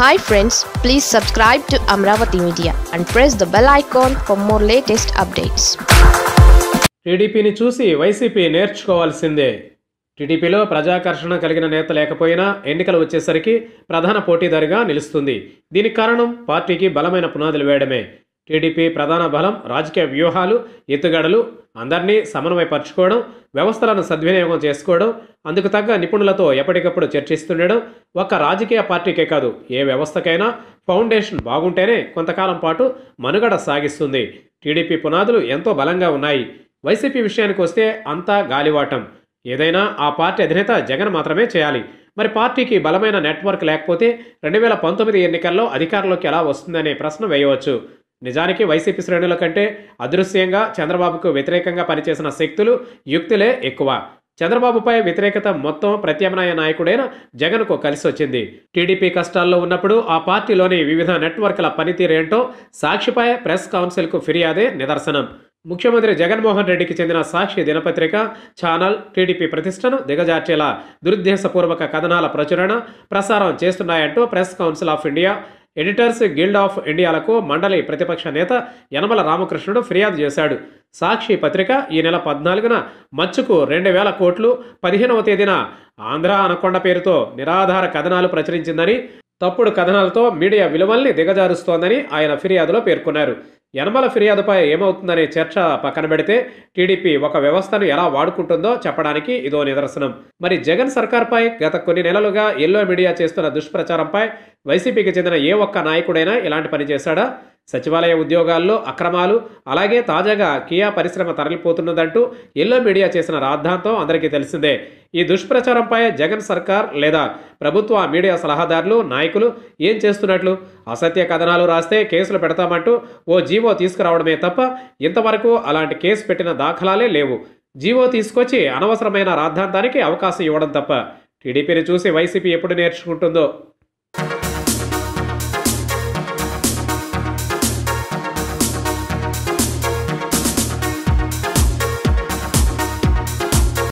Hi friends please subscribe to Amaravati media and press the bell icon for more latest updates టీడీపీని చూసి YCP నేర్చుకోవాల్సిందే. టీడీపీలో ప్రజాకర్షణ కలిగిన నేత లేకపోయినా ఎన్నికలు వచ్చేసరికి ప్రధాన పోటీదారిగా నిలుస్తుంది. దీనికి కారణం పార్టీకి బలమైన పునాదులు వేయడమే. టీడీపీ ప్రధాన బలం రాజకీయ వ్యూహాలు ఎత్తుగడలు అందరినీ సమన్వయపరచుకోవడం వ్యవస్థలను సద్వినియోగం చేసుకోవడం అందుకు తగ్గ నిపుణులతో ఎప్పటికప్పుడు చర్చిస్తుండడం ఒక్క రాజకీయ పార్టీకే కాదు. ఏ వ్యవస్థకైనా ఫౌండేషన్ బాగుంటేనే కొంతకాలం పాటు మనుగడ సాగిస్తుంది. టీడీపీ పునాదులు ఎంతో బలంగా ఉన్నాయి. వైసీపీ విషయానికి వస్తే అంతా గాలివాటం. ఏదైనా ఆ పార్టీ అధినేత జగన్ మాత్రమే చేయాలి. మరి పార్టీకి బలమైన నెట్వర్క్ లేకపోతే రెండు వేల పంతొమ్మిది ఎన్నికల్లో అధికారంలోకి ఎలా వస్తుందనే ప్రశ్న వేయవచ్చు. నిజానికి వైసీపీ శ్రేణుల కంటే అదృశ్యంగా చంద్రబాబుకు వ్యతిరేకంగా పనిచేసిన శక్తులు యుక్తులే ఎక్కువ. చంద్రబాబుపై వ్యతిరేకత మొత్తం ప్రత్యామ్నాయ నాయకుడైన జగన్కు కలిసి వచ్చింది టీడీపీ కష్టాల్లో ఉన్నప్పుడు ఆ పార్టీలోని వివిధ నెట్వర్క్ల పనితీరేంటో సాక్షిపై ప్రెస్ కౌన్సిల్కు ఫిర్యాదే నిదర్శనం. ముఖ్యమంత్రి జగన్మోహన్ రెడ్డికి చెందిన సాక్షి దినపత్రిక ఛానల్ టీడీపీ ప్రతిష్టను దిగజార్చేలా దురుద్దేశపూర్వక కథనాల ప్రచురణ ప్రసారం చేస్తున్నాయంటూ press council of India editors guild of ఇండియాలకు మండలి ప్రతిపక్ష నేత యనమల రామకృష్ణుడు ఫిర్యాదు చేశాడు. సాక్షి పత్రిక ఈ నెల పద్నాలుగున మచ్చుకు రెండు వేల కోట్లు పదిహేనవ తేదీన ఆంధ్ర అనకొండ పేరుతో నిరాధార కథనాలు ప్రచురించిందని తప్పుడు కథనాలతో మీడియా విలువల్ని దిగజారుస్తోందని ఆయన ఫిర్యాదులో పేర్కొన్నారు. యనమల ఫిర్యాదుపై ఏమవుతుందనే చర్చ పక్కన పెడితే టీడీపీ ఒక వ్యవస్థను ఎలా వాడుకుంటుందో చెప్పడానికి ఇదో నిదర్శనం. మరి జగన్ సర్కార్పై గత కొన్ని నెలలుగా ఎల్లో మీడియా చేస్తున్న దుష్ప్రచారంపై వైసీపీకి చెందిన ఏ ఒక్క నాయకుడైనా ఇలాంటి పని చేశాడా? సచివాలయ ఉద్యోగాల్లో అక్రమాలు అలాగే తాజాగా కియా పరిశ్రమ తరలిపోతున్నదంటూ ఎల్లో మీడియా చేసిన రాద్ధాంతం అందరికీ తెలిసిందే. ఈ దుష్ప్రచారంపై జగన్ సర్కార్ లేదా ప్రభుత్వ మీడియా సలహాదారులు నాయకులు ఏం చేస్తున్నట్లు? అసత్య కథనాలు రాస్తే కేసులు పెడతామంటూ ఓ జీవో తీసుకురావడమే తప్ప ఇంతవరకు అలాంటి కేసు పెట్టిన దాఖలాలే లేవు. జీవో తీసుకొచ్చి అనవసరమైన రాద్ధాంతానికి అవకాశం ఇవ్వడం తప్ప. టీడీపీని చూసి వైసీపీ ఎప్పుడు నేర్చుకుంటుందో?